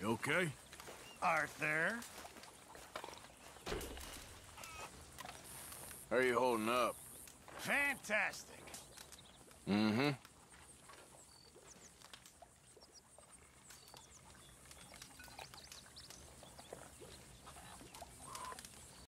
You okay? Arthur? How are you holding up? Fantastic. Mm-hmm.